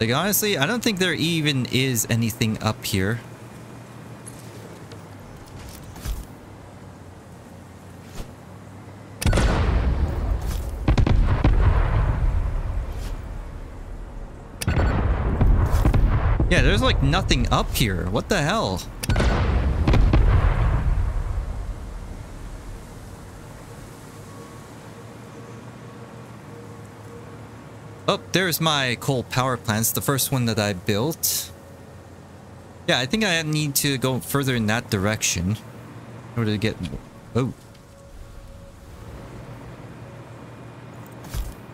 Like, honestly, I don't think there even is anything up here. Yeah, there's like nothing up here. What the hell? Oh, there's my coal power plants, the first one that I built. Yeah, I think I need to go further in that direction in order to get... Oh.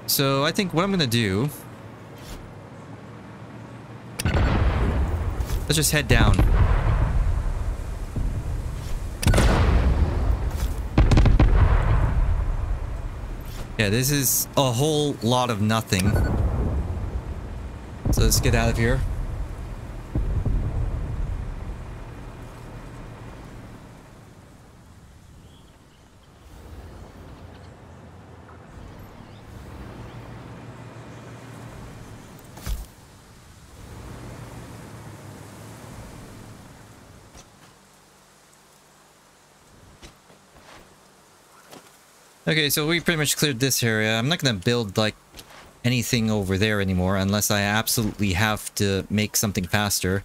So I think what I'm gonna do... Let's just head down. Yeah, this is a whole lot of nothing. Let's get out of here. Okay, so we pretty much cleared this area. I'm not gonna build, like, anything over there anymore unless I absolutely have to make something faster.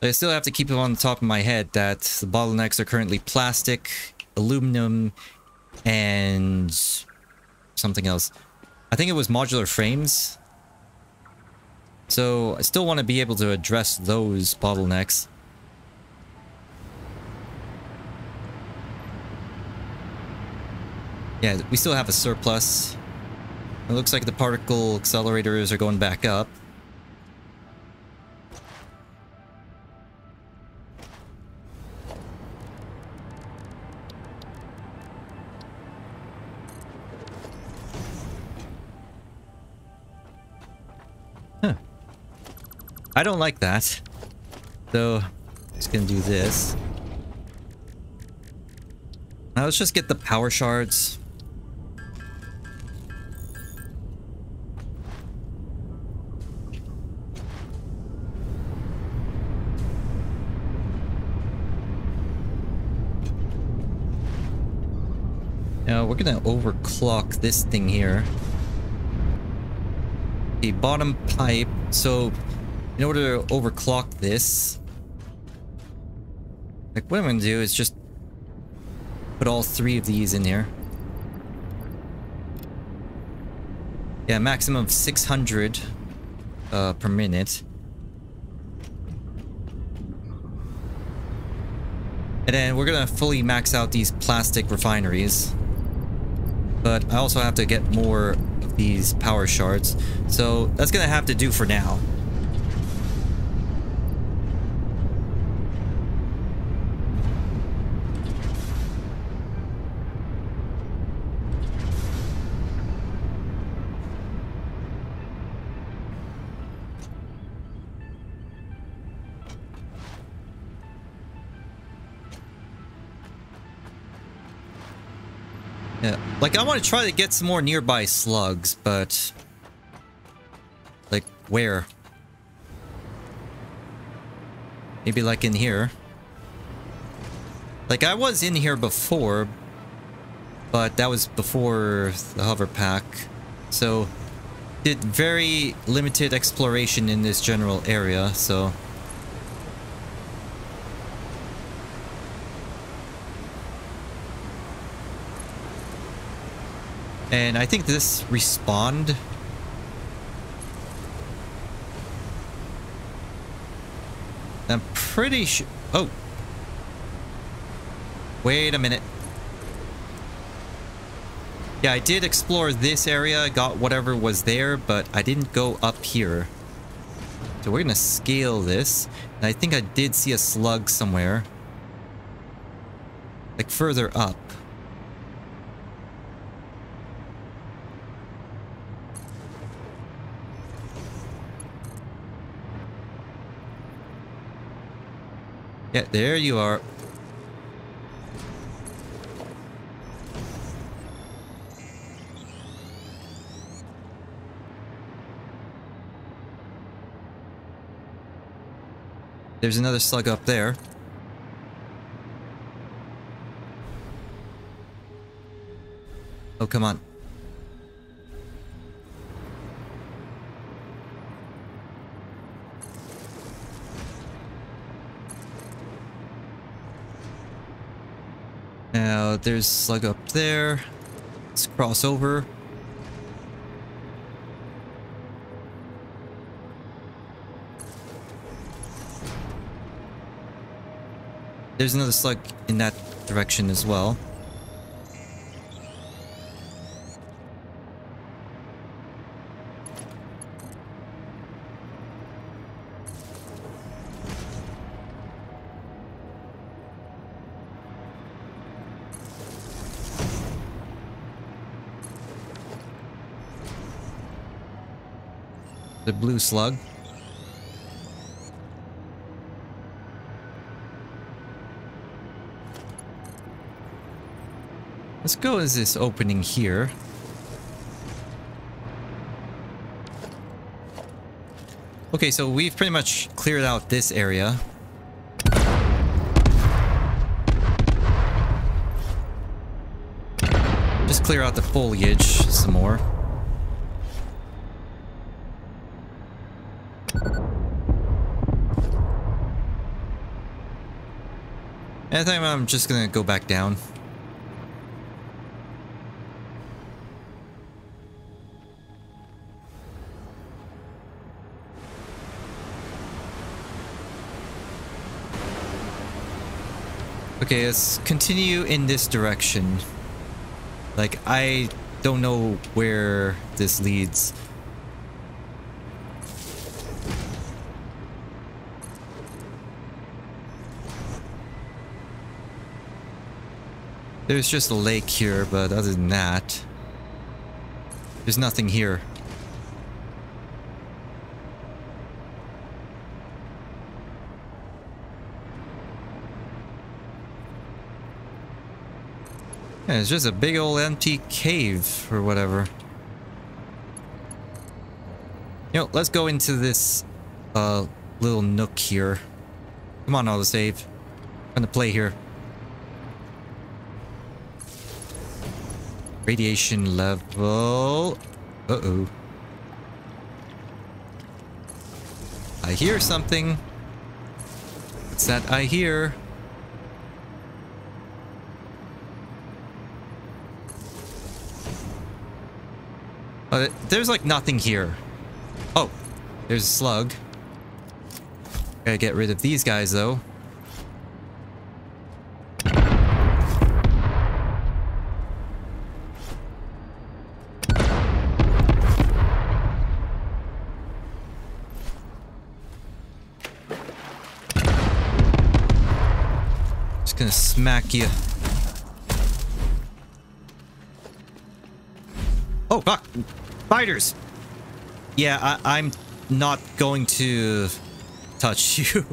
I still have to keep it on the top of my head that the bottlenecks are currently plastic, aluminum, and something else. I think it was modular frames. So I still want to be able to address those bottlenecks. Yeah, we still have a surplus. It looks like the particle accelerators are going back up. Huh. I don't like that. So, just gonna do this. Now let's just get the power shards. We're gonna overclock this thing here. The bottom pipe. So in order to overclock this, like what I'm gonna do is just put all three of these in here. Yeah, maximum of 600 uh, per minute. And then we're gonna fully max out these plastic refineries. But I also have to get more of these power shards. So that's gonna have to do for now. Like I want to try to get some more nearby slugs, but... Like, where? Maybe like in here. Like, I was in here before, but that was before the hover pack. So, did very limited exploration in this general area, so... And I think this respawned. I'm pretty sure... Oh. Wait a minute. Yeah, I did explore this area, got whatever was there, but I didn't go up here. So we're gonna scale this. And I think I did see a slug somewhere. Like further up. Yeah, there you are. There's another slug up there. Oh, come on. There's slug up there. Let's cross over. There's another slug in that direction as well. Blue slug. Let's go as this opening here. Okay, so we've pretty much cleared out this area. Just clear out the foliage some more. I think I'm just gonna go back down. Okay, let's continue in this direction. Like, I don't know where this leads. There's just a lake here, but other than that, there's nothing here. Yeah, it's just a big old empty cave or whatever. You know, let's go into this uh, little nook here. Come on, autosave. I'm gonna play here. Radiation level. Uh-oh. I hear something. What's that I hear? Uh, there's like nothing here. Oh, there's a slug. Gotta get rid of these guys though. Smack you. Oh, fuck! Spiders! Yeah, I I'm not going to touch you.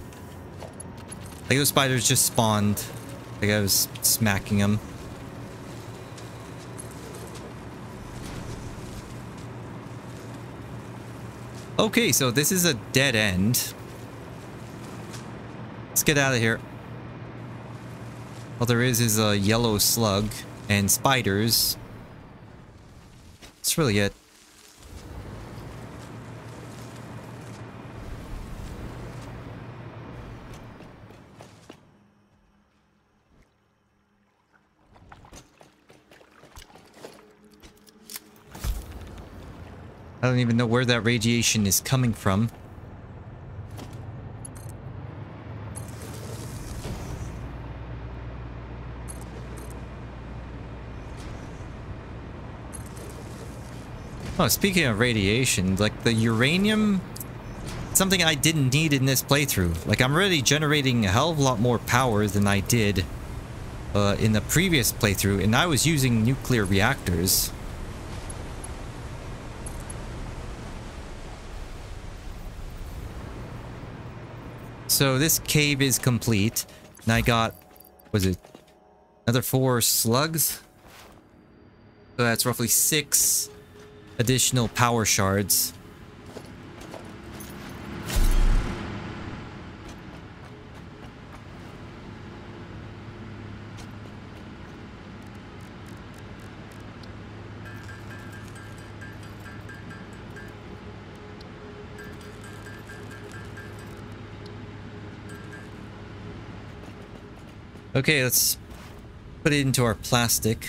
like those spiders just spawned. Like I was smacking them. Okay, so this is a dead end. Let's get out of here. All there is is a yellow slug and spiders. That's really it. I don't even know where that radiation is coming from. Oh, speaking of radiation, like the uranium, something I didn't need in this playthrough. Like I'm already generating a hell of a lot more power than I did uh, in the previous playthrough, and I was using nuclear reactors. So this cave is complete. And I got, was it, another four slugs? So that's roughly six additional power shards. Okay, let's put it into our plastic.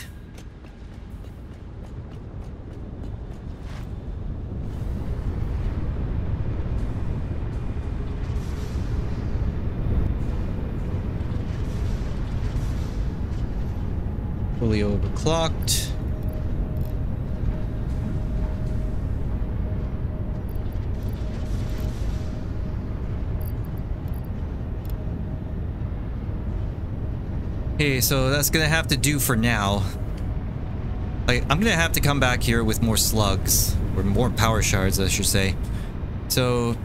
Overclocked. Okay, so that's gonna have to do for now. Like, I'm gonna have to come back here with more slugs. Or more power shards, I should say. So,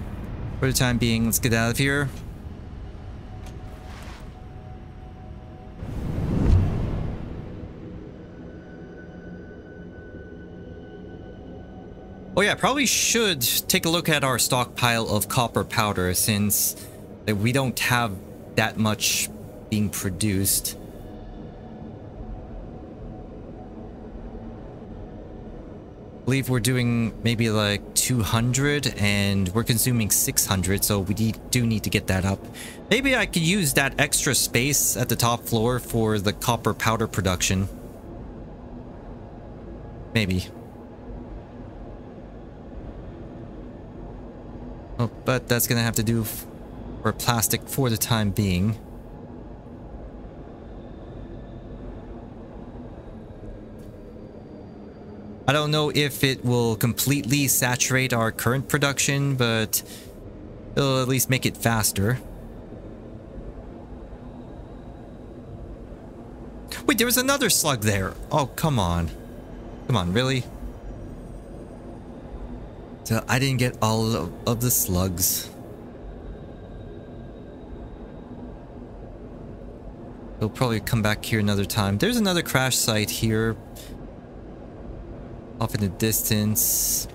for the time being, let's get out of here. Probably should take a look at our stockpile of copper powder since we don't have that much being produced. believe we're doing maybe like 200 and we're consuming 600 so we do need to get that up. Maybe i could use that extra space at the top floor for the copper powder production. Maybe oh but that's gonna have to do for plastic for the time being I don't know if it will completely saturate our current production, but it'll at least make it faster. Wait, there was another slug there. Oh, come on. Come on, really? So I didn't get all of, of the slugs. We'll probably come back here another time. There's another crash site here off in the distance.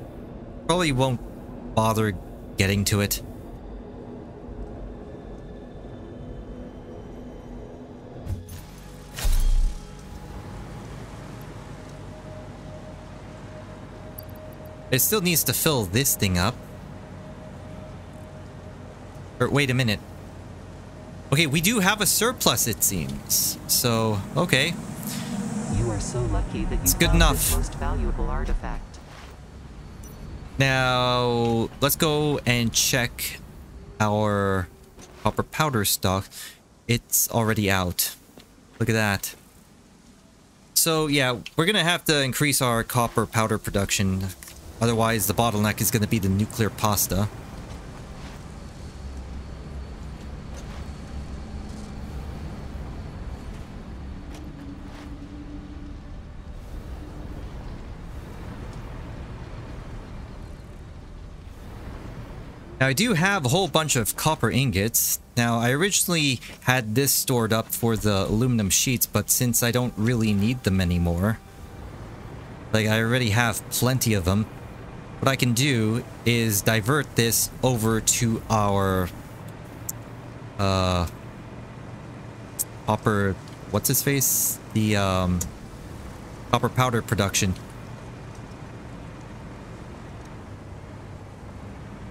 Probably won't bother getting to it. It still needs to fill this thing up. Or wait a minute. Okay, we do have a surplus it seems. So, okay. You are so lucky that you it's good enough. most valuable artifact. Now, let's go and check our copper powder stock. It's already out. Look at that. So yeah, we're gonna have to increase our copper powder production. Otherwise, the bottleneck is gonna be the nuclear pasta. Now I do have a whole bunch of copper ingots. Now I originally had this stored up for the aluminum sheets, but since I don't really need them anymore, like I already have plenty of them, what I can do is divert this over to our uh copper what's his face? The um copper powder production.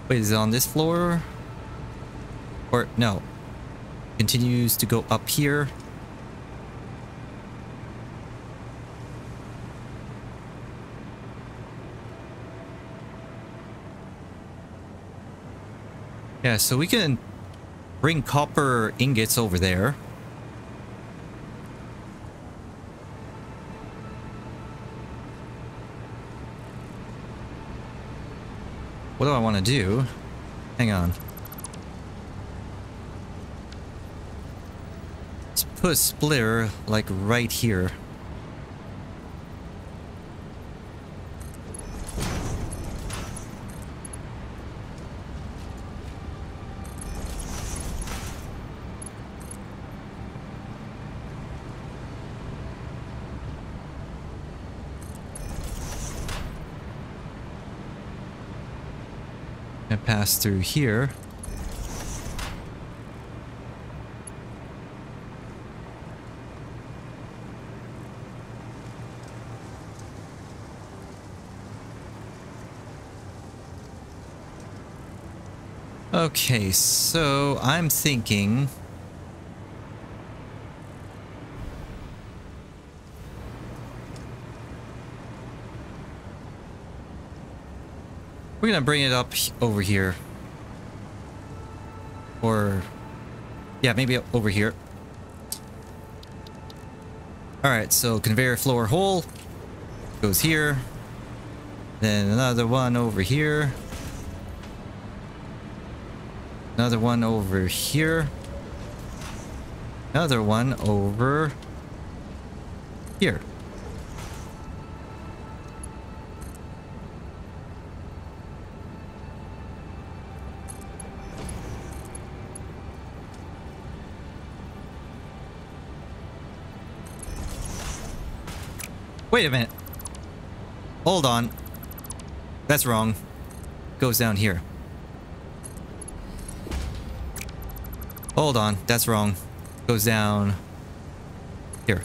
Wait, is it on this floor? Or, no. Continues to go up here. Yeah, so we can bring copper ingots over there. What do I want to do? Hang on. Let's put a splitter, like, right here. Pass through here. Okay, so I'm thinking... gonna bring it up over here. Or... Yeah, maybe over here. Alright, so conveyor floor hole goes here. Then another one over here. Another one over here. Another one over Wait a minute. Hold on. That's wrong. Goes down here. Hold on. That's wrong. Goes down here.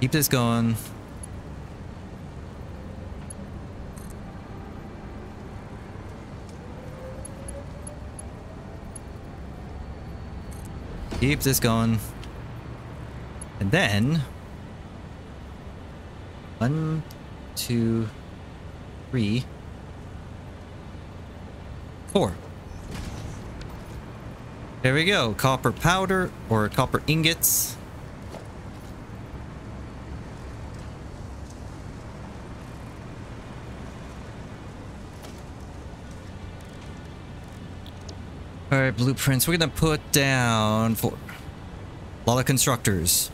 Keep this going. Keep this going. And then... One, two, three, four. There we go. Copper powder or copper ingots. Alright, blueprints. We're gonna put down for a lot of constructors.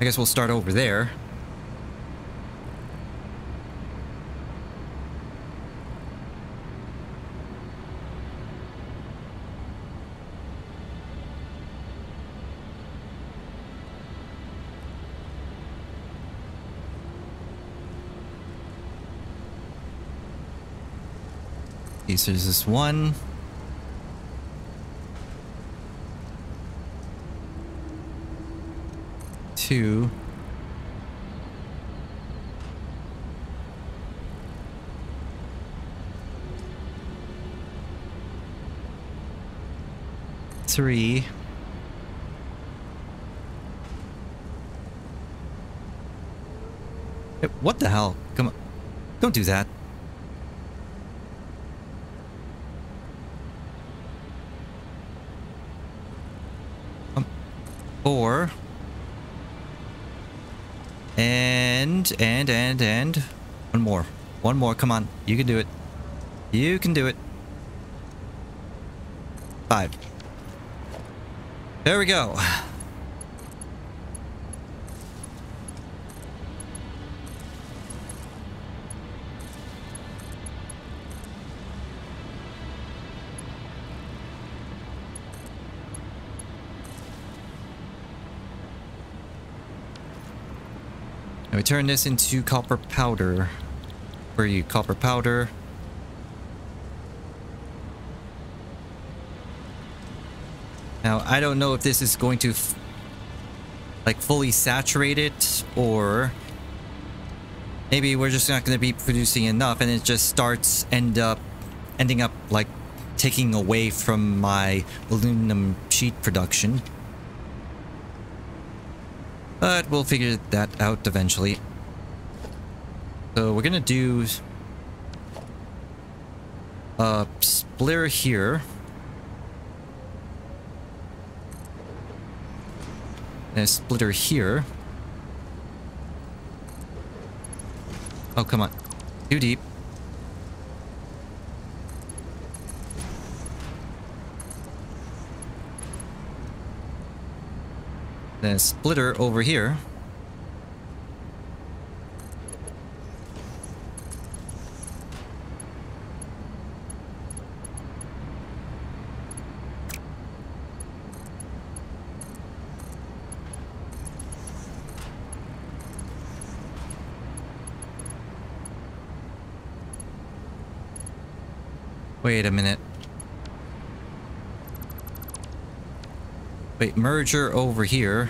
I guess we'll start over there. So there's this one. Two. Three. What the hell? Come on. Don't do that. Four. And, and, and, and. One more. One more. Come on. You can do it. You can do it. Five. There we go. We turn this into copper powder. Where are you? Copper powder. Now, I don't know if this is going to like fully saturate it or maybe we're just not going to be producing enough and it just starts end up ending up like taking away from my aluminum sheet production. But we'll figure that out eventually. So we're gonna do uh, a splitter here. And a splitter here. Oh, come on. Too deep. Then a splitter over here. Wait a minute. Wait, merger over here.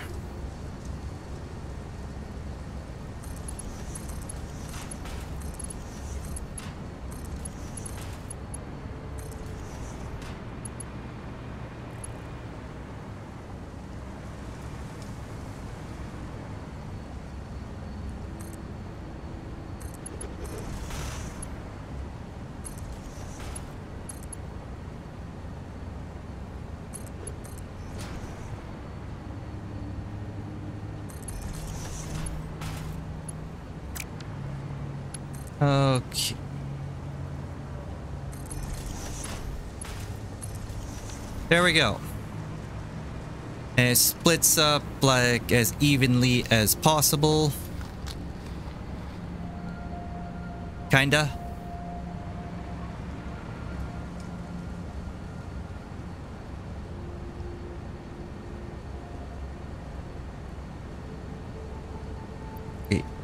Okay. There we go. And it splits up like as evenly as possible. Kinda.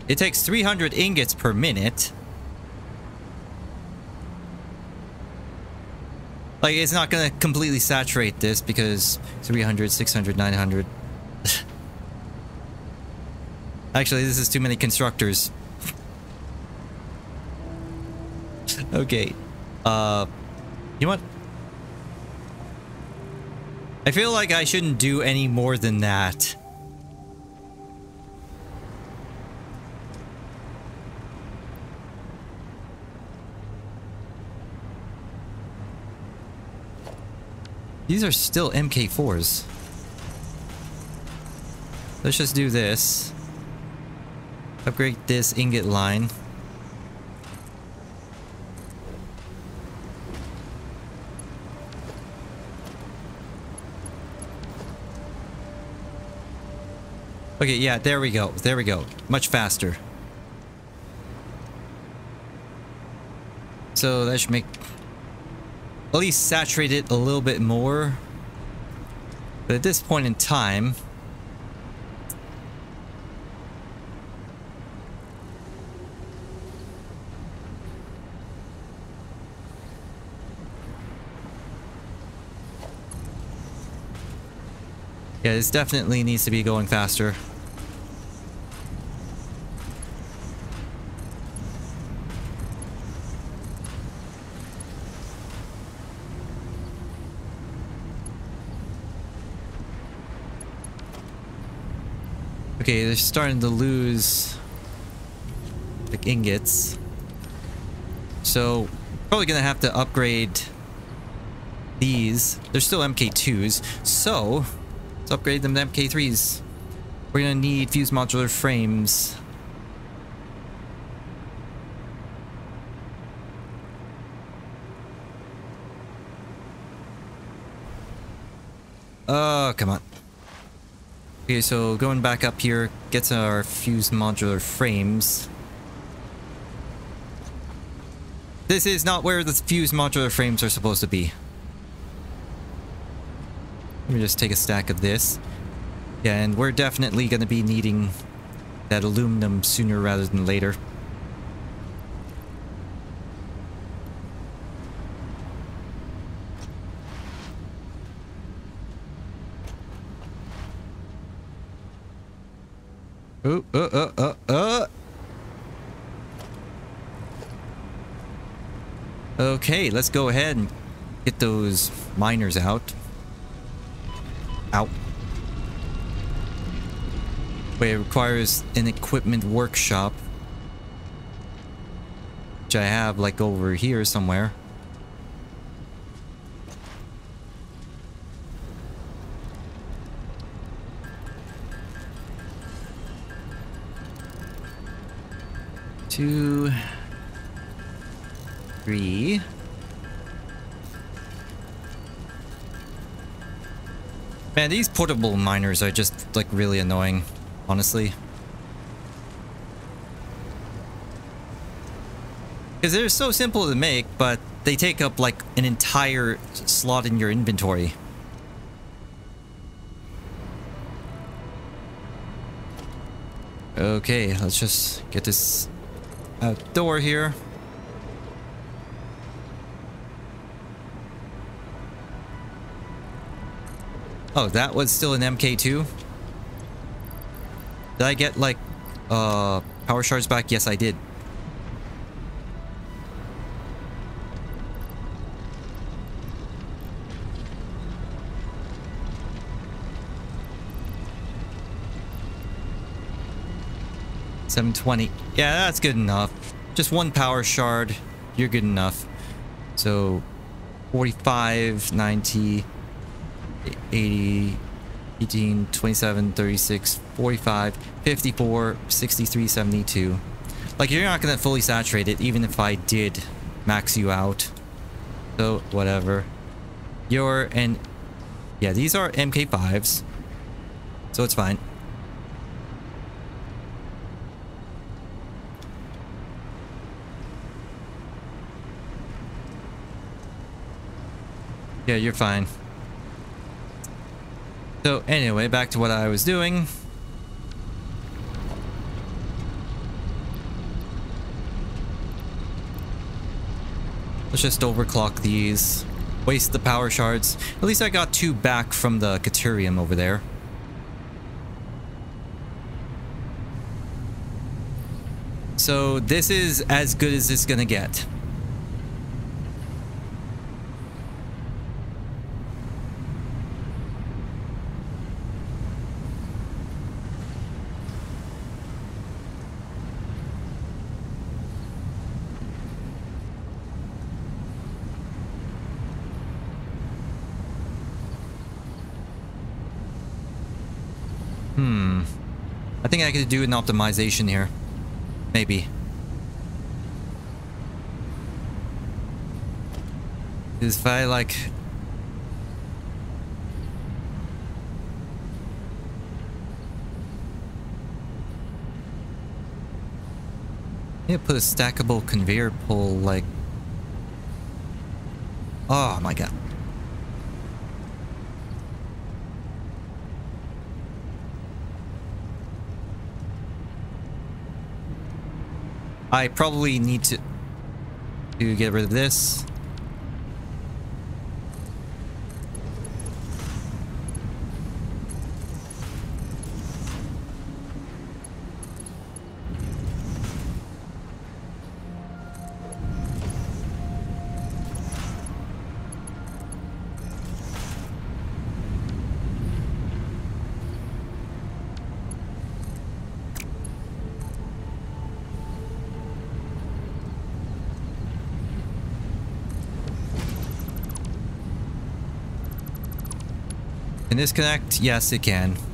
It takes 300 ingots per minute. Like, it's not gonna completely saturate this because 300, 600, 900. Actually, this is too many constructors. okay. Uh, you know what? I feel like I shouldn't do any more than that. These are still MK4s. Let's just do this. Upgrade this ingot line. Okay, yeah, there we go. There we go. Much faster. So that should make at least saturate it a little bit more. But at this point in time, Yeah, this definitely needs to be going faster. Okay, they're starting to lose the ingots. So, probably gonna have to upgrade these. They're still MK2s, so let's upgrade them to MK3s. We're gonna need fused modular frames. Oh, come on. Okay, so going back up here gets our fused modular frames. This is not where the fused modular frames are supposed to be. Let me just take a stack of this. Yeah, and we're definitely going to be needing that aluminum sooner rather than later. Oh, uh, uh, uh, uh. Okay, let's go ahead and get those miners out. Out. Wait, it requires an equipment workshop. Which I have, like, over here somewhere. Three... Man, these portable miners are just, like, really annoying, honestly. Because they're so simple to make, but they take up, like, an entire slot in your inventory. Okay, let's just get this uh, outdoor here. Oh, that was still an MK2? Did I get, like, uh, power shards back? Yes, I did. Seven twenty. Yeah, that's good enough. Just one power shard. You're good enough. So, 45, 90, 80, 18, 27, 36, 45, 54, 63, 72. Like, you're not gonna fully saturate it, even if I did max you out. So, whatever. You're an... Yeah, these are MK5s. So it's fine. Yeah, you're fine. So anyway, back to what I was doing. Let's just overclock these. Waste the power shards. At least I got two back from the Caterium over there. So this is as good as it's gonna get. Hmm. I think I could do an optimization here. Maybe. If I like... Yeah, put a stackable conveyor pole like... Oh my god. I probably need to to get rid of this. Can this connect? Yes, it can.